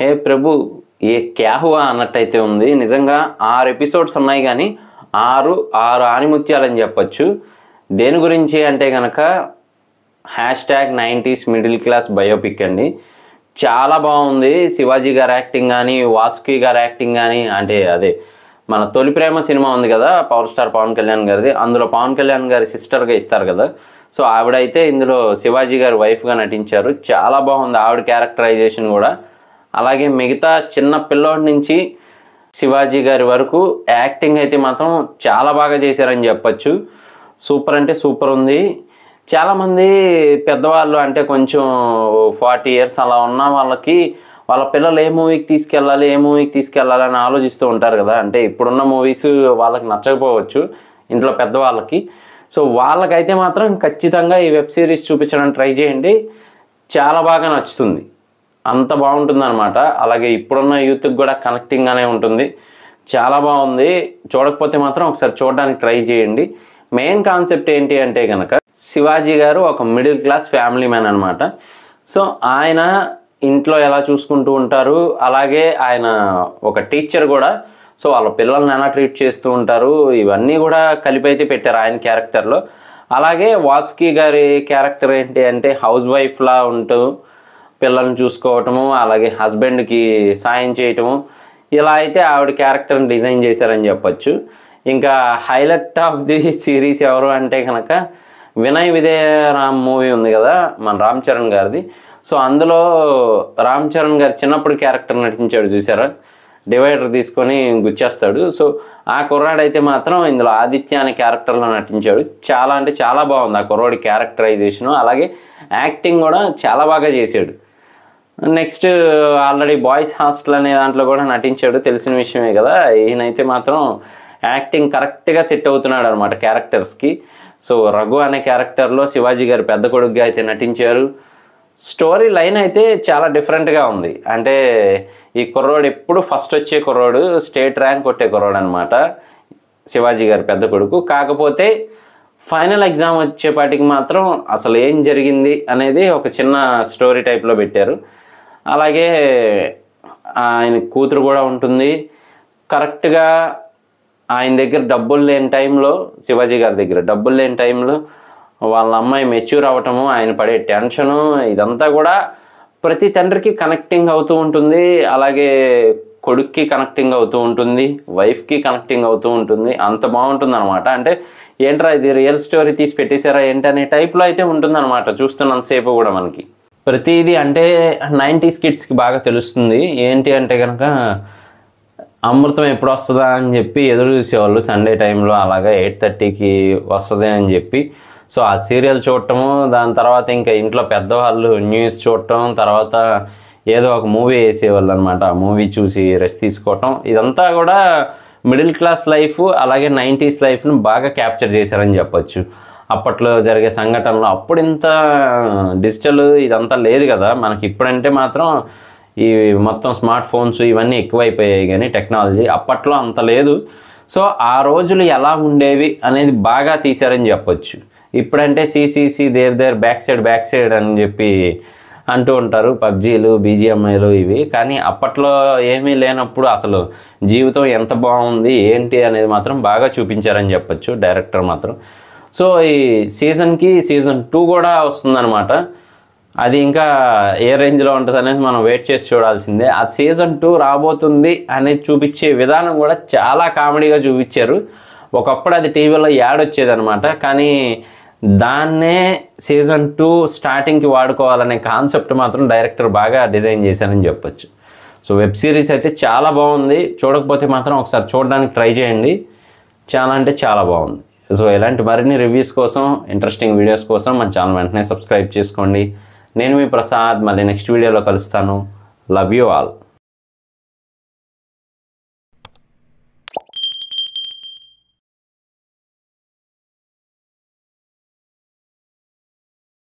హే ప్రభు ఏ క్యాహువా అన్నట్టయితే ఉంది. నిజంగా ఆరు ఎపిసోడ్స్ ఉన్నాయి కానీ ఆరు ఆరు ఆనిముత్యాలని చెప్పచ్చు. దేని గురించి అంటే కనుక hashtag nineties middle class biopic అండి. చాలా బాగుంది. శివాజీ గారి యాక్టింగ్ కానీ వాసుకి గారి యాక్టింగ్ కానీ అంటే అదే మన తొలి ప్రేమ సినిమా ఉంది కదా పవర్ స్టార్ పవన్ కళ్యాణ్ గారిది. అందులో పవన్ కళ్యాణ్ గారి సిస్టర్గా ఇస్తారు కదా. సో ఆవిడైతే ఇందులో శివాజీ గారి వైఫ్గా నటించారు. చాలా బాగుంది ఆవిడ క్యారెక్టరైజేషన్ కూడా. అలాగే మిగతా చిన్న పిల్లోడి నుంచి శివాజీ గారి వరకు యాక్టింగ్ అయితే మాత్రం చాలా బాగా చేశారని చెప్పచ్చు. సూపర్ అంటే సూపర్ ఉంది. చాలామంది పెద్దవాళ్ళు అంటే కొంచెం ఫార్టీ ఇయర్స్ అలా ఉన్న వాళ్ళకి వాళ్ళ పిల్లలు ఏ మూవీకి తీసుకెళ్ళాలి ఏ మూవీకి తీసుకెళ్ళాలి అని ఆలోచిస్తూ ఉంటారు కదా. అంటే ఇప్పుడున్న మూవీస్ వాళ్ళకి నచ్చకపోవచ్చు ఇంట్లో పెద్దవాళ్ళకి. సో వాళ్ళకైతే మాత్రం ఖచ్చితంగా ఈ వెబ్ సిరీస్ చూపించడానికి ట్రై చేయండి. చాలా బాగా నచ్చుతుంది. అంత బాగుంటుంది అనమాట అలాగే ఇప్పుడున్న యూత్కి కూడా కనెక్టింగ్గానే ఉంటుంది. చాలా బాగుంది. చూడకపోతే మాత్రం ఒకసారి చూడడానికి ట్రై చేయండి. మెయిన్ కాన్సెప్ట్ ఏంటి అంటే కనుక శివాజీ గారు ఒక మిడిల్ క్లాస్ ఫ్యామిలీ మ్యాన్ అనమాట సో ఆయన ఇంట్లో ఎలా చూసుకుంటూ ఉంటారు? అలాగే ఆయన ఒక టీచర్ కూడా. సో వాళ్ళ పిల్లల్ని ఎలా ట్రీట్ చేస్తూ ఉంటారు? ఇవన్నీ కూడా కలిపైతే పెట్టారు ఆయన క్యారెక్టర్లో అలాగే వాజ్కీ గారి క్యారెక్టర్ ఏంటి అంటే హౌస్ వైఫ్లా ఉంటూ పిల్లల్ని చూసుకోవటము అలాగే హస్బెండ్కి సాయం చేయటము ఇలా అయితే ఆవిడ క్యారెక్టర్ని డిజైన్ చేశారని చెప్పొచ్చు. ఇంకా హైలైట్ ఆఫ్ ది సిరీస్ ఎవరు అంటే కనుక వినయ్ విజయ రామ్ మూవీ ఉంది కదా మన రామ్ చరణ్ గారిది. సో అందులో రామ్ చరణ్ గారు చిన్నప్పుడు క్యారెక్టర్ నటించాడు చూసారా? డివైడర్ తీసుకొని గుచ్చేస్తాడు. సో ఆ కుర్రాడైతే మాత్రం ఇందులో ఆదిత్య అనే క్యారెక్టర్లో నటించాడు. చాలా అంటే చాలా బాగుంది ఆ కుర్రాడి క్యారెక్టరైజేషను. అలాగే యాక్టింగ్ కూడా చాలా బాగా చేశాడు. నెక్స్ట్ ఆల్రెడీ బాయ్స్ హాస్టల్ అనే దాంట్లో కూడా నటించాడు. తెలిసిన విషయమే కదా. ఈయనైతే మాత్రం యాక్టింగ్ కరెక్ట్గా సెట్ అవుతున్నాడు అనమాట క్యారెక్టర్స్కి. సో రఘు అనే క్యారెక్టర్లో శివాజీ గారు పెద్ద కొడుకుగా అయితే నటించారు. స్టోరీ లైన్ అయితే చాలా డిఫరెంట్గా ఉంది. అంటే ఈ కుర్రోడు ఎప్పుడు ఫస్ట్ వచ్చే కుర్రోడు స్టేట్ ర్యాంక్ కొట్టే కుర్రోడు అనమాట శివాజీ గారు పెద్ద కొడుకు. కాకపోతే ఫైనల్ ఎగ్జామ్ వచ్చేపాటికి మాత్రం అసలు ఏం జరిగింది అనేది ఒక చిన్న స్టోరీ టైప్లో పెట్టారు. అలాగే ఆయన కూతురు కూడా ఉంటుంది. కరెక్ట్గా ఆయన దగ్గర డబ్బులు లేని టైంలో శివాజీ గారి దగ్గర డబ్బులు లేని టైంలో వాళ్ళ అమ్మాయి మెచ్యూర్ అవ్వటము ఆయన పడే టెన్షను ఇదంతా కూడా ప్రతి తండ్రికి కనెక్టింగ్ అవుతూ ఉంటుంది. అలాగే కొడుక్కి కనెక్టింగ్ అవుతూ ఉంటుంది. వైఫ్కి కనెక్టింగ్ అవుతూ ఉంటుంది. అంత బాగుంటుంది అనమాట అంటే ఏంట్రా ఇది రియల్ స్టోరీ తీసి పెట్టేశారా ఏంటనే టైప్లో అయితే ఉంటుందన్నమాట. చూస్తున్నంతసేపు కూడా మనకి. ప్రతిదీ అంటే నైంటీస్ కిడ్స్కి బాగా తెలుస్తుంది. ఏంటి అంటే కనుక అమృతం ఎప్పుడు వస్తుందా అని చెప్పి ఎదురు చూసేవాళ్ళు. సండే టైంలో అలాగా ఎయిట్ థర్టీకి వస్తుంది అని చెప్పి. సో ఆ సీరియల్ చూడటము దాని తర్వాత ఇంకా ఇంట్లో పెద్దవాళ్ళు న్యూస్ చూడటం తర్వాత ఏదో ఒక మూవీ వేసేవాళ్ళు అనమాట ఆ మూవీ చూసి రెస్ట్ తీసుకోవటం. ఇదంతా కూడా మిడిల్ క్లాస్ లైఫ్ అలాగే నైంటీస్ లైఫ్ను బాగా క్యాప్చర్ చేశారని చెప్పొచ్చు. అప్పట్లో జరిగే సంఘటనలు అప్పుడు ఇంత డిజిటల్ ఇదంతా లేదు కదా. మనకి ఇప్పుడంటే మాత్రం ఈ మొత్తం స్మార్ట్ ఫోన్స్ ఇవన్నీ ఎక్కువైపోయాయి కానీ టెక్నాలజీ అప్పట్లో అంత లేదు. సో ఆ రోజులు ఎలా ఉండేవి అనేది బాగా తీశారని చెప్పొచ్చు. ఇప్పుడంటే CCC there there back side back side అని చెప్పి అంటూ ఉంటారు. పబ్జీలు బీజిఎంఐలు ఇవి. కానీ అప్పట్లో ఏమీ లేనప్పుడు అసలు జీవితం ఎంత బాగుంది ఏంటి అనేది మాత్రం బాగా చూపించారని చెప్పొచ్చు. డైరెక్టర్ మాత్రం. సో ఈ సీజన్కి సీజన్ టూ కూడా వస్తుందన్నమాట. అది ఇంకా ఏ రేంజ్లో ఉంటుంది అనేది మనం వెయిట్ చేసి చూడాల్సిందే. ఆ సీజన్ టూ రాబోతుంది అనేది చూపించే విధానం కూడా చాలా కామెడీగా చూపించారు. ఒకప్పుడు అది టీవీలో యాడ్ వచ్చేదనమాట కానీ దాన్నే సీజన్ టూ స్టార్టింగ్కి వాడుకోవాలనే కాన్సెప్ట్ మాత్రం డైరెక్టర్ బాగా డిజైన్ చేశారని చెప్పొచ్చు. సో వెబ్ సిరీస్ అయితే చాలా బాగుంది. చూడకపోతే మాత్రం ఒకసారి చూడడానికి ట్రై చేయండి. చాలా అంటే చాలా బాగుంది. సో ఇలాంటి మరిన్ని రివ్యూస్ కోసం ఇంట్రెస్టింగ్ వీడియోస్ కోసం మన ఛానల్ వెంటనే సబ్స్క్రైబ్ చేసుకోండి. నేను మీ ప్రసాద్ మళ్ళీ నెక్స్ట్ వీడియోలో కలుస్తాను. Love you all